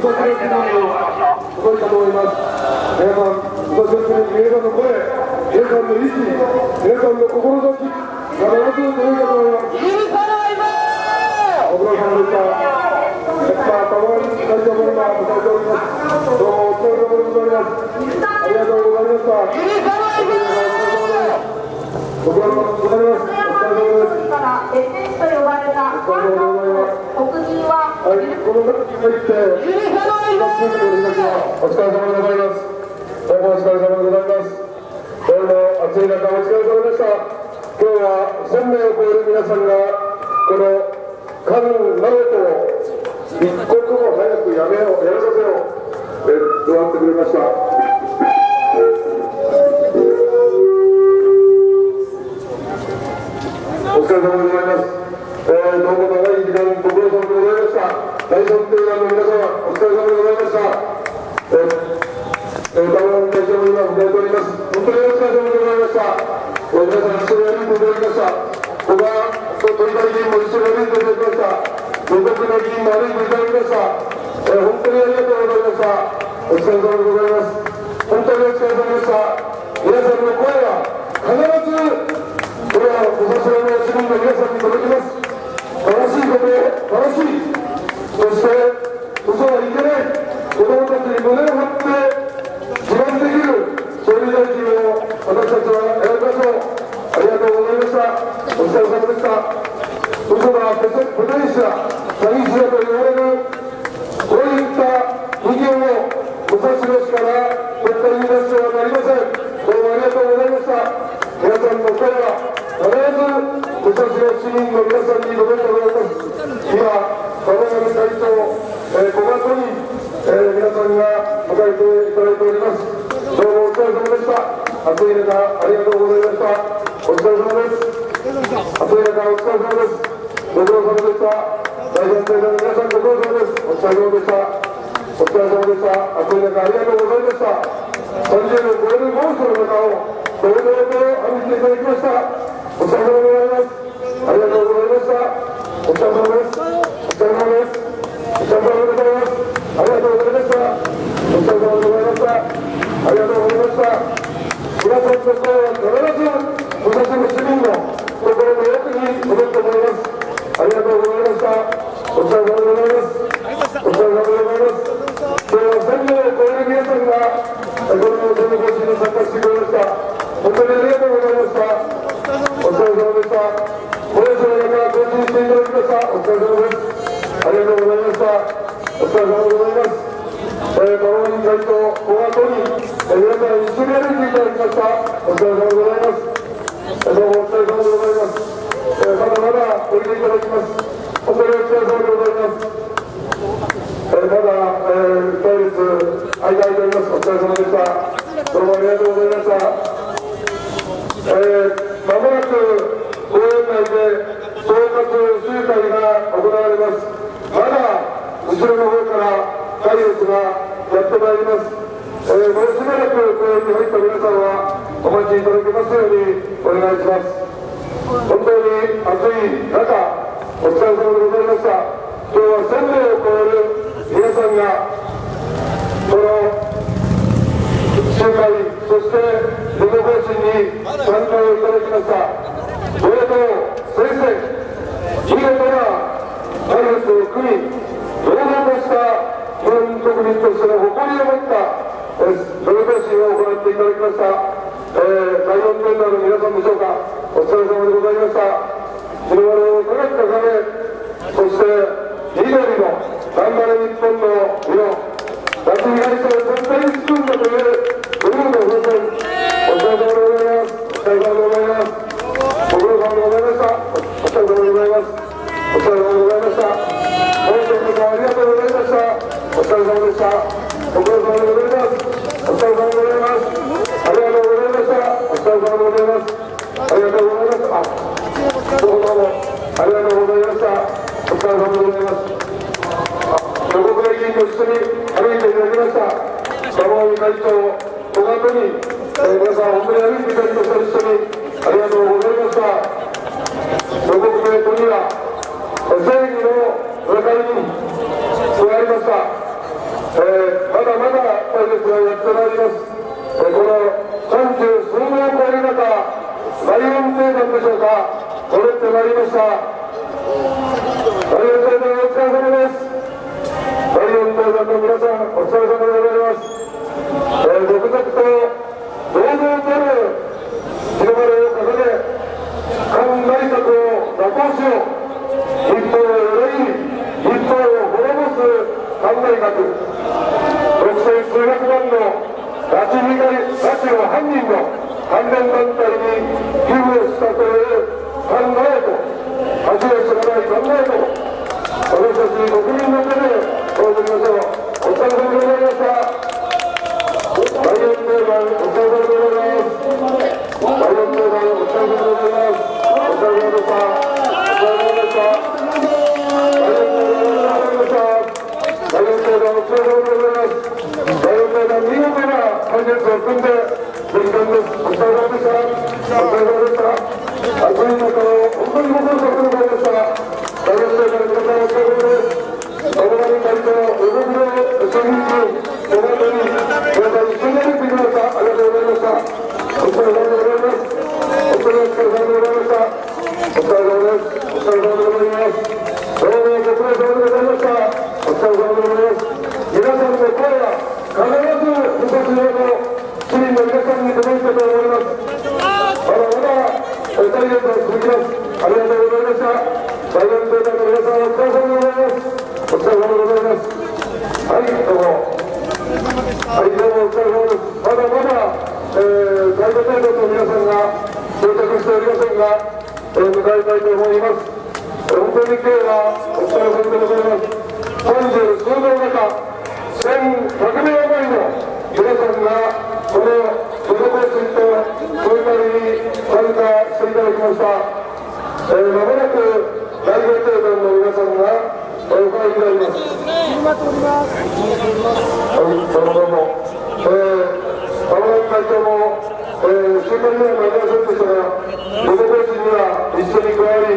届いたと思います皆さんの皆さんの声皆さんの意志皆さんの志必ず届いたと思います許さないぞ様でしたったまにお伝えておりますどうもお疲れ様でございますありがとうございました許さないぞご苦労様でございますお疲れ様で SS と呼ばれたはい、このに入って、お疲れ様でございます。どうもお疲れ様でございます。どうも暑い中お疲れ様でした。今日は1000名を超える皆さんが、この一刻も早くやめよう、やさせよう、座ってくれました。お疲れ様でございます。えー、どうも本球団の皆様、お疲れ様でございました。え、ます。本当にお疲れ様でございました。え、皆さん、一いました。も一いただきました。のも歩いていただきました。え、本当にありがとうございました。お疲れ様でございます。本当にお疲れ様でした。皆さんの声は必ず、これは、お年寄りの市民の皆さんに届きます。楽しいこと、Você えー、皆さんにはお迎えていただいておりますどうもお疲れ様でした暑い中ありがとうございましたお疲れ様です暑い中お疲れ様ですご苦労様でした大学生の皆さんご苦労様ですお疲れ様でしたお疲れ様でした暑い中ありがとうございました30年超える猛暑の方を堂々とどう歩ていただきましたお疲れ様でございますありがとうございましたお疲れ様ですお疲れ様ですお疲れ様です。そして必ず武蔵野市民の心の役にてますありがとうございましたお疲れ様でございますお疲れ様でございます今日は皆さんがのに参加してくれました本当にありがとうございましたお疲れ様でしたのしていただきましたお疲れ様ですありがとうございましたお疲れ様でございます。えー、バロ委員会と小賀都に、えー、皆さん一緒に歩いていただきました。お疲れ様でございます。えー、どうもお疲れ様でございます。えー、まだまだおいでいただきます。本当にお疲れ様でございます。えー、まだ、えー、対立、間空いております。お疲れ様でした。どうもありがとうございました。えー、まもなく応援会で総括集会が行われます。まだ、後ろの方からカリウスがやってまいります。えー、もうしばらく公に入った皆さんはお待ちいただけますようにお願いします。本当に暑い中、お疲れ様でございました。今日は1000名を超える皆さんが、この集会、そしてデモ方針に参加をいただきました。上野先生、新潟やカリウスを組み、国民としての誇りを持ったえ上昇審を行っていただきました、えー、第4メンバーの皆さんでしょうか。お疲れ様でございました。日の丸を高たためそして緑の頑張れ日本の日本脱色夏東を絶対に包んだという海の風した。ご苦労様でございます。お疲れ様でございます。ありがとうございました。お疲れ様でございます。ありがとうございまどうもありがとうございました。お疲れ様でございます。横倉議員と一緒に歩いていただきました山会長ごに、えー、皆さん本当に歩いていただきました一緒にありがとうございました。横倉は正義の切がやってまいります、え、この三十数年を超える中ライオン定団でしょうか戻ってまいりましたライオン定団お疲れ様ですライオン定団の皆さんお疲れ様でございますえー、続々と堂々たる日の丸を掲げ官内閣を打倒しよう日本を裏切り日本を滅ぼす官内閣の拉致被害拉致の犯人の関連団体に寄付をしたという考えと恥を知らない考えと私たち国民の手でお送りましょうお疲れ様でございましたライオン定番お疲れ様でございますライオン定番お疲れ様でございますお疲れ様でしたお疲れ様でしたお疲れ様でございます。皆さんの声は必ず武蔵野の市民の皆さんに届いたと思います。まだまだ大変と続きます。ありがとうございました。大学生の皆さんお疲れ様でございます。お疲れ様でございます。はい、どうも。はい、どうもお疲れ様です。まだまだ、えー、大学生の皆さんが到着しておりませんが、えー、迎えたいと思います。えー、本当に今日はお疲れ様でございます。三十数の中、1100名余りの皆さんが、このプロコースと空間に参加していただきました。えー、まもなく大学生の皆さんがお伺いいただきます。はい、どうもどうも。えー、会長も、えー、週間には参りませんでしたが、ロココーチには一緒に加わり、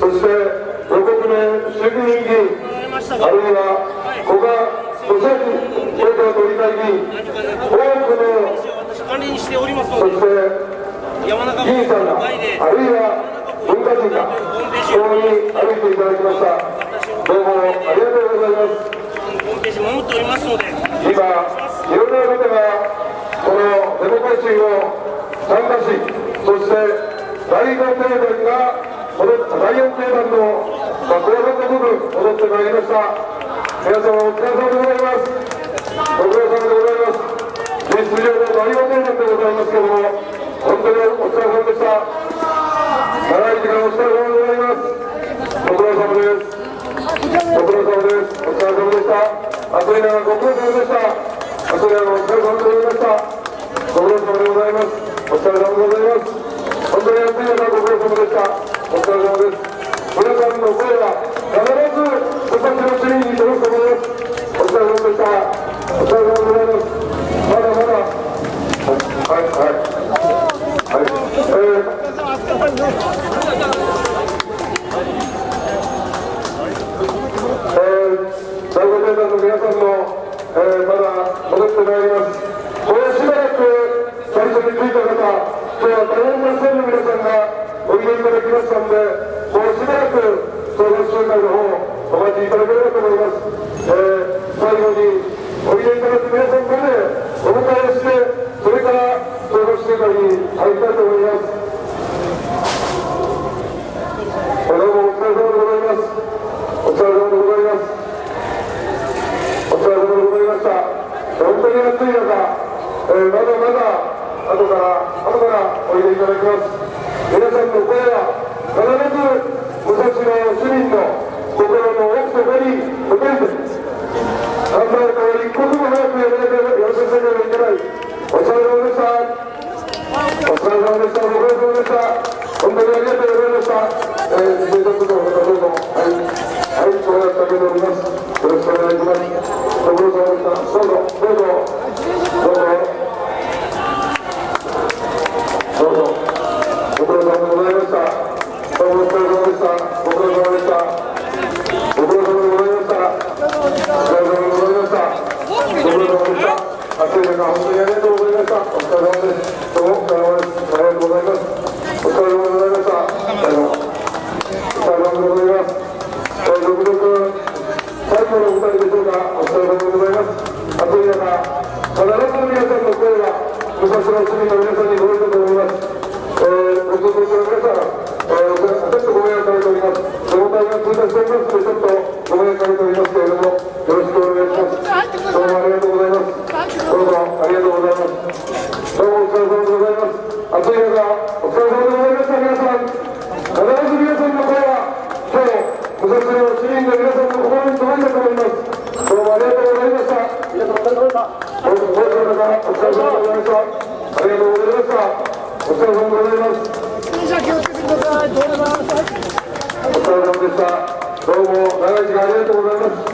そして、名衆議院議員、あるいは古賀都議会議員、多くの、そして、議員さんが、あるいは文化人が、共に歩いていただきました。どうもありがとうございますホームページ守っておりますので今いろんな方がこのデモ行進を参加しそして第5定番がこの第4定番の、まあ、後半の部分戻ってまいりました皆様お疲れ様でございますご苦労様でございます実上の第4定番でございますけれども当にお疲れ様でした長い時間お疲れ様でございますご苦労様ですご苦労様です。お疲れ様でした。アトリナご苦労様でした。アトリナお疲れ様でございました。ご苦労様でございます。お疲れ様でございます。本当にアトリナご苦労様でした。お疲れ様です。皆さんの声は必ずお先の市民に届くと思います。お疲れ様でした。お疲れ様でございます。まだまだ。はいはい。はい。えー最後データの皆さんも、えー、まだ戻ってまいりますこれしばらく最初に着いた方今日は大変たくさんの皆さんがおいでいただきましたのでもうしばらく総合集会の方お待ちいただければと思います、えー、最後においでいただく皆さんまでお迎えしてそれから総合集会に入りたいと思います。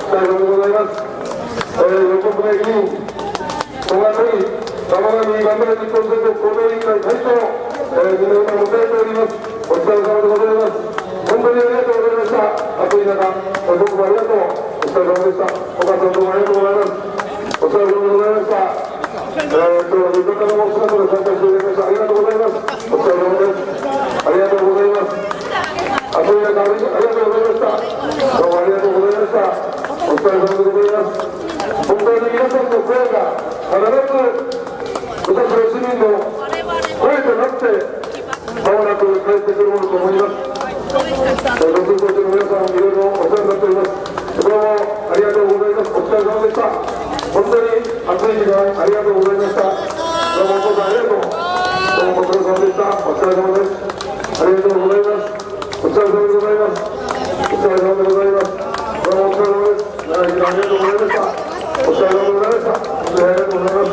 ざいます。お疲れ様でございます。えー、横船議員、小川に玉上頑張れ日本全国行動委員会会長、えー、皆さんを迎えております。お疲れ様でございます。本当にありがとうございました。暑い中、僕もありがとう。お疲れ様でした。お母さんどうもありがとうございます。お疲れ様でございました。えー、今日は浴衣の姿で参加していただきましてありがとうございます。お疲れ様です。ありがとうございます。あそうい中ありがとうございました。どうもありがとうございました。お疲れ様でございます。本当に皆さんの声が必ず私の市民の声となってまもなく帰ってくるものと思います。ご通行中の皆さん、いろいろお世話になっております。どうもありがとうございます。お疲れ様でした。本当に暑い時間ありがとうございましたどうもお父さんありがとうどうもご苦労様でしたお疲れ様ですありがとうございますお疲れ様でございますお疲れ様でございますどうもお疲れ様です長い時間ありがとうございましたお疲れ様でございました本当にありがとうご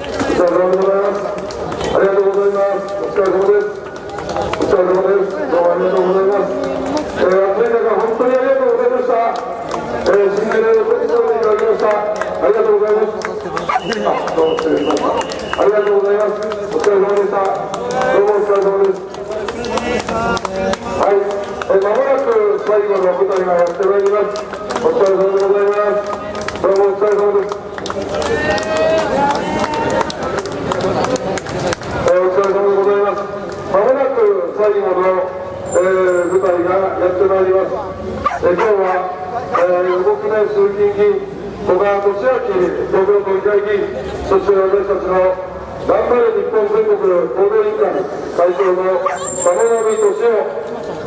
ざいますお疲れ様でございますありがとうございますお疲れ様ですお疲れ様ですどうもありがとうございます、えー、暑い中本当にありがとうございましたえー、新年をお手伝いいただきました。ありがとうございます。あ、どうも失礼しました。ありがとうございます。お疲れ様でした。どうもお疲れ様です。はい、えー、まもなく最後の舞台がやってまいります。お疲れ様でございます。どうもお疲れ様です。えー、お疲れ様でございます。まもなく最後の、えー、舞台がやってまいります。えー、今日はえー、動くね通勤議員、小川俊明東京都議会議員、そして私たちの頑張れ日本全国行動委員会会長の玉波俊夫、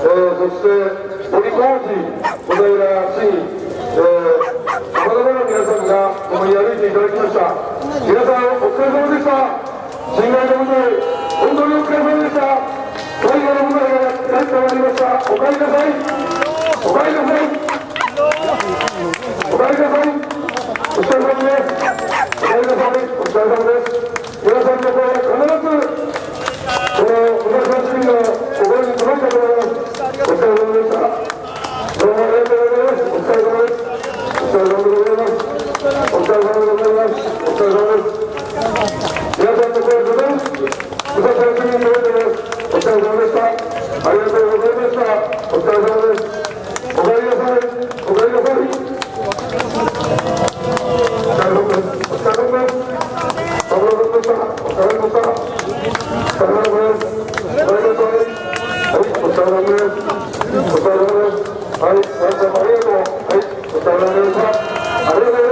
えー、そして堀浩二、小平市議、ありがとうございました。